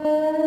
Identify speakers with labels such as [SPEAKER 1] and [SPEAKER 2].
[SPEAKER 1] you.